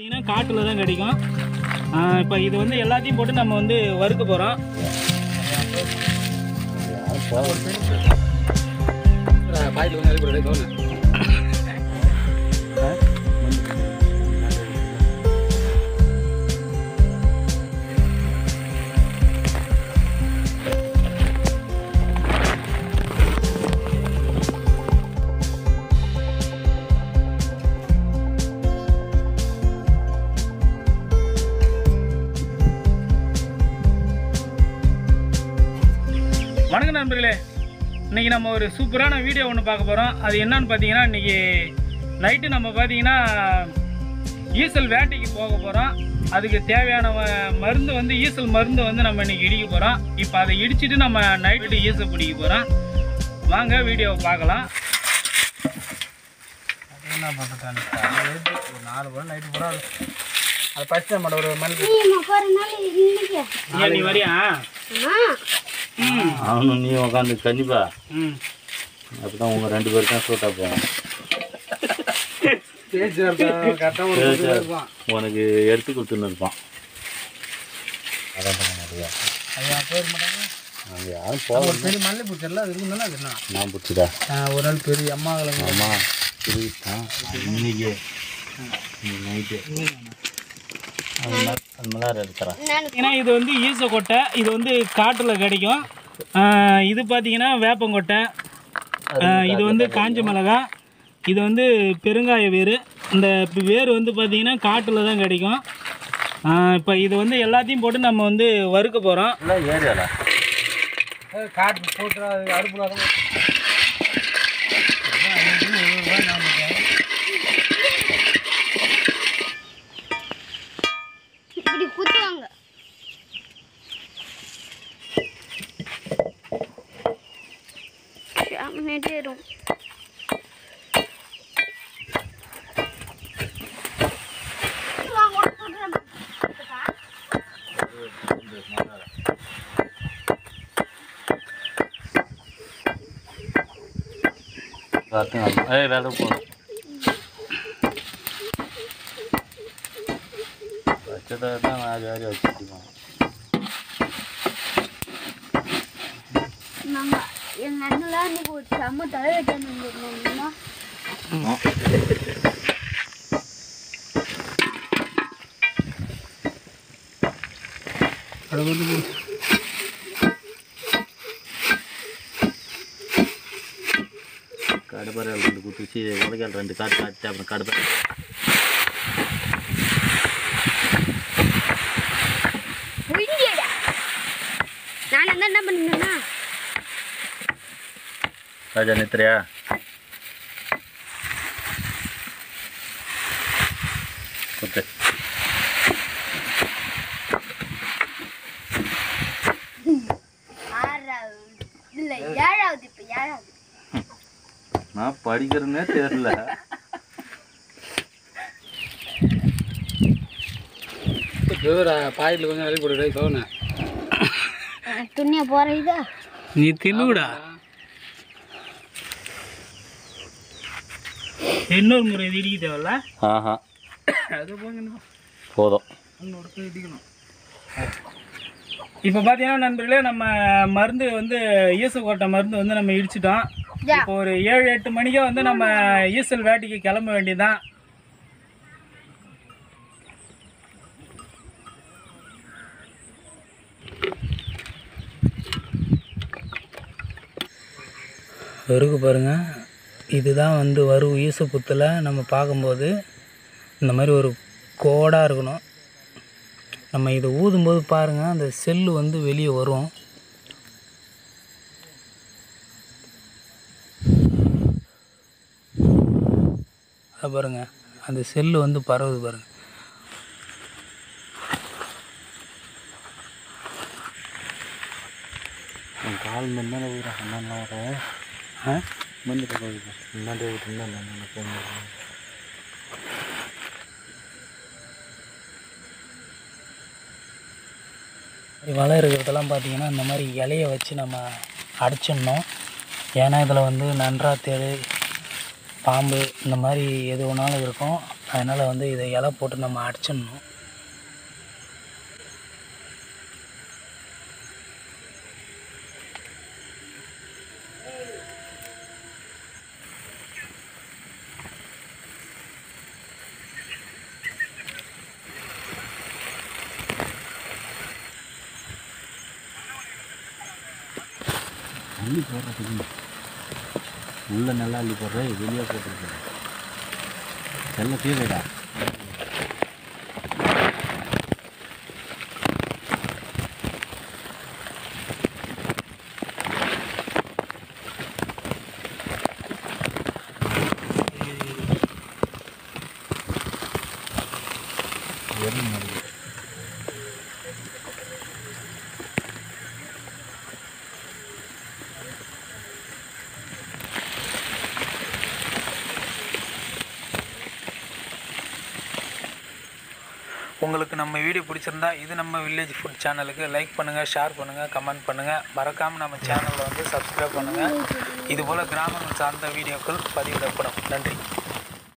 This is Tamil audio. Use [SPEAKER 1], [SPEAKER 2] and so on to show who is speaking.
[SPEAKER 1] பார்த்தீங்கன்னா காட்டில் தான் கிடைக்கும். இப்போ இது வந்து எல்லாத்தையும் போட்டு நம்ம வந்து வறுக்க போகிறோம்
[SPEAKER 2] பாயில் வந்து
[SPEAKER 1] வணக்கம் நண்பர்களே. இன்னைக்கு நம்ம ஒரு சூப்பரான வீடியோ ஒன்று பார்க்க போகிறோம் அது என்னன்னு பார்த்தீங்கன்னா இன்னைக்கு நைட்டு நம்ம பார்த்தீங்கன்னா ஈசல் வேட்டைக்கு போக போகிறோம் அதுக்கு தேவையான மருந்து வந்து ஈசல் மருந்து வந்து நம்ம இன்னைக்கு இடிக்க போகிறோம் இப்போ அதை இடிச்சிட்டு நம்ம நைட்டு ஈசல் பிடிக்க போகிறோம் வாங்க வீடியோவை பார்க்கலாம்.
[SPEAKER 2] என்ன பண்ணுறது ஒரு நாலு படம் நைட்டு பூரா அது. பச்சை மாட ஒரு மணி
[SPEAKER 1] ஏன் நீ வரியா?
[SPEAKER 3] அவனும் நீ உட்காந்து கண்டிப்பா அப்பதான் உங்க ரெண்டு பேரும் தான் சூட்டா போவோம். உனக்கு எடுத்து கொடுத்துன்னு இருப்பான். யாரும் போக
[SPEAKER 2] பெரிய மல்லி பூச்செல்லாம் அது இருக்குன்னா அது என்ன?
[SPEAKER 3] நான் பிடிச்சிடா
[SPEAKER 2] ஆஹ் ஒரு நாள் பெரிய
[SPEAKER 3] ஆமா புரியுதான் இன்னைக்கு நைட்டு.
[SPEAKER 1] ஏன்னா இது வந்து ஈசக்கொட்டை இது வந்து காட்டில் கிடைக்கும். இது பார்த்தீங்கன்னா வேப்பங்கொட்டை இது வந்து காஞ்ச மிளகா. இது வந்து பெருங்காய வேர். இந்த வேர் வந்து பார்த்தீங்கன்னா காட்டில் தான் கிடைக்கும். இப்போ இது வந்து எல்லாத்தையும் போட்டு நம்ம வந்து வறுக்க போகிறோம்
[SPEAKER 2] காட்டு போட்டு அடுப்புல
[SPEAKER 3] അങ്ങനെ തരും ഏയ് വേല പോകും പച്ചതാ ആചാരം വെച്ചിട്ട്
[SPEAKER 4] പോകണം எங்கள் அண்ணெல்லாம் இன்னைக்கு ஒரு செம்ம தலை வச்சிருந்தோம்னா
[SPEAKER 2] அது வந்து
[SPEAKER 3] கடுப்பறை ரெண்டு குத்துச்சு உலகால் ரெண்டு காட்டு காட்டு அப்புறம் கடுப்பறை
[SPEAKER 4] ஒய்யடா நான் வந்து என்ன பண்ணேன்னா
[SPEAKER 3] ராஜா நித்ரையா குத்து நான் படிக்கிறேன்னே தெரியல.
[SPEAKER 2] பாயில் கொஞ்சம் அடி போடுறது தோணு
[SPEAKER 4] துணியை போகிறதா
[SPEAKER 1] நீ தின்னுடா இன்னொரு முறை இது இடிக்க தேவையில்ல.
[SPEAKER 3] ஆஹா.
[SPEAKER 1] அது போங்க
[SPEAKER 3] போதும்.
[SPEAKER 1] இப்போ பார்த்தீங்கன்னா நண்பர்களே நம்ம மருந்து வந்து ஈசக்கோட்டை மருந்து வந்து நம்ம இடிச்சிட்டோம். இப்போ ஒரு ஏழு எட்டு மணிக்கே வந்து நம்ம ஈசல் வேட்டைக்கு கிளம்ப வேண்டியதுதான். வெறுக்கு பாருங்க. இதுதான் வந்து வரும் ஈசப்புத்தில் நம்ம பார்க்கும்போது இந்த மாதிரி ஒரு கோடாக இருக்கணும். நம்ம இதை ஊதும்போது பாருங்கள் அந்த செல்லு வந்து வெளியே வரும். அது பாருங்க அந்த செல்லு வந்து பரவுது பாருங்க.
[SPEAKER 3] உன் கால் முன்னாடி ஊரா அண்ணா வர
[SPEAKER 1] ஆ?
[SPEAKER 3] முன்னாடி முன்னாடி விட்டுருந்தா நான் போக
[SPEAKER 1] வலை இருக்கிறதெல்லாம் பார்த்தீங்கன்னா இந்த மாதிரி இலைய வச்சு நம்ம அடைச்சிடணும் ஏன்னா இதில் வந்து நன்றா தேள் பாம்பு இந்த மாதிரி எது வேணாலும் இருக்கும் அதனால் வந்து இதை இலை போட்டு நம்ம அடிச்சிடணும்
[SPEAKER 3] அள்ளி போடுறதுக்கு. உள்ளே நல்லா அள்ளி போடுற வெளியே போட்டுருக்க செல்ல தீவைடா
[SPEAKER 1] உங்களுக்கு நம்ம வீடியோ பிடிச்சிருந்தா இது நம்ம வில்லேஜ் ஃபுட் சேனலுக்கு லைக் பண்ணுங்கள் ஷேர் பண்ணுங்கள் கமெண்ட் பண்ணுங்கள் மறக்காமல் நம்ம சேனலில் வந்து சப்ஸ்கிரைப் பண்ணுங்கள் இதுபோல் கிராமங்கள் சார்ந்த வீடியோக்கள் பதிவிடப்படும். நன்றி.